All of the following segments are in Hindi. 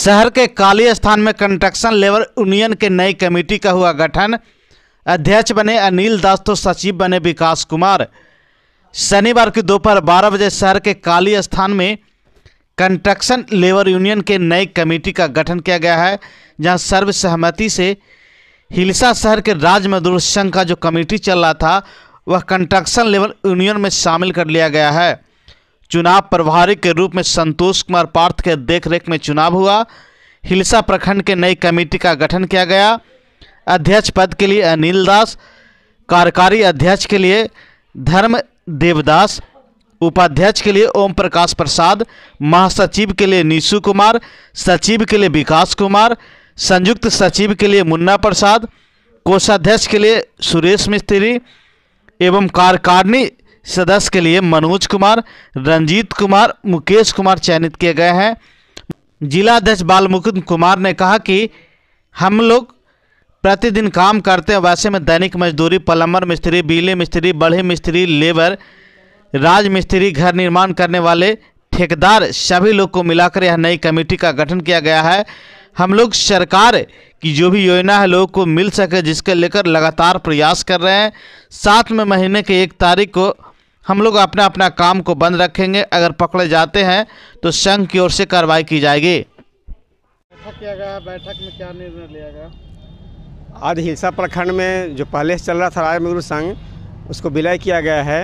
शहर के काली स्थान में कंस्ट्रक्शन लेबर यूनियन के नई कमेटी का हुआ गठन। अध्यक्ष बने अनिल दास तो सचिव बने विकास कुमार। शनिवार की दोपहर बारह बजे शहर के काली स्थान में कंस्ट्रक्शन लेबर यूनियन के नई कमेटी का गठन किया गया है, जहाँ सर्वसहमति से हिलसा शहर के राज्य मजदूर संघ का जो कमेटी चल रहा था, वह कंस्ट्रक्शन लेबर यूनियन में शामिल कर लिया गया है। चुनाव प्रभारी के रूप में संतोष कुमार पार्थ के देखरेख में चुनाव हुआ। हिलसा प्रखंड के नई कमेटी का गठन किया गया। अध्यक्ष पद के लिए अनिल दास, कार्यकारी अध्यक्ष के लिए धर्म देवदास, उपाध्यक्ष के लिए ओम प्रकाश प्रसाद, महासचिव के लिए निशु कुमार, सचिव के लिए विकास कुमार, संयुक्त सचिव के लिए मुन्ना प्रसाद, कोषाध्यक्ष के लिए सुरेश मिस्त्री एवं कार्यकारिणी सदस्य के लिए मनोज कुमार, रंजीत कुमार, मुकेश कुमार चयनित किए गए हैं। जिला अध्यक्ष बाल कुमार ने कहा कि हम लोग प्रतिदिन काम करते हैं, वैसे में दैनिक मजदूरी, पलम्बर मिस्त्री, बिजली मिस्त्री बढ़े मिस्त्री, लेबर, राज मिस्त्री, घर निर्माण करने वाले, ठेकेदार, सभी लोग को मिलाकर यह नई कमेटी का गठन किया गया है। हम लोग सरकार की जो भी योजना है, लोगों को मिल सके, जिसके लेकर लगातार प्रयास कर रहे हैं। सात में महीने के एक तारीख को हम लोग अपना अपना काम को बंद रखेंगे। अगर पकड़े जाते हैं तो संघ की ओर से कार्रवाई की जाएगी। बैठक किया गया बैठक में क्या निर्णय लिया गया? आज हिलसा प्रखंड में जो पहले से चल रहा था राय मजदूर संघ उसको विलय किया गया है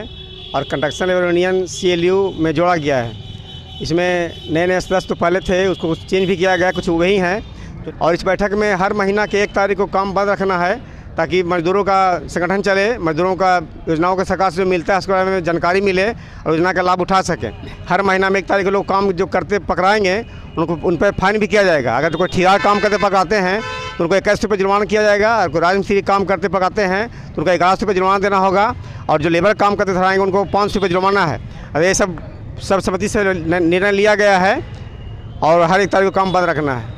और कंस्ट्रक्शन लेबर यूनियन सीएलयू में जोड़ा गया है। इसमें नए नए सदस्य तो पहले थे उसको चेंज भी किया गया कुछ वही हैं। और इस बैठक में हर महीना के एक तारीख को काम बंद रखना है। ताकि मजदूरों का संगठन चले, मजदूरों का योजनाओं के सरकार से जो मिलता है, उसके बारे में जानकारी मिले और योजना का लाभ उठा सकें। हर महीना में एक तारीख को लोग काम जो करते, पकड़ाएँगे, उनको, उन पर फाइन भी किया जाएगा। अगर तो कोई ठिकादार काम करते, पकड़ाते हैं तो उनको इक्कीस रुपये जुर्माना किया जाएगा। और कोई राजमिस्त्री काम करते पकाते हैं तो उनको ग्यारह रुपये जुर्माना देना होगा और जो लेबर काम करते ठहराएँगे उनको पाँच सौ रुपये जुर्माना है। और ये सब सर्वसम्मति से निर्णय लिया गया है और हर एक तारीख को काम बंद रखना है।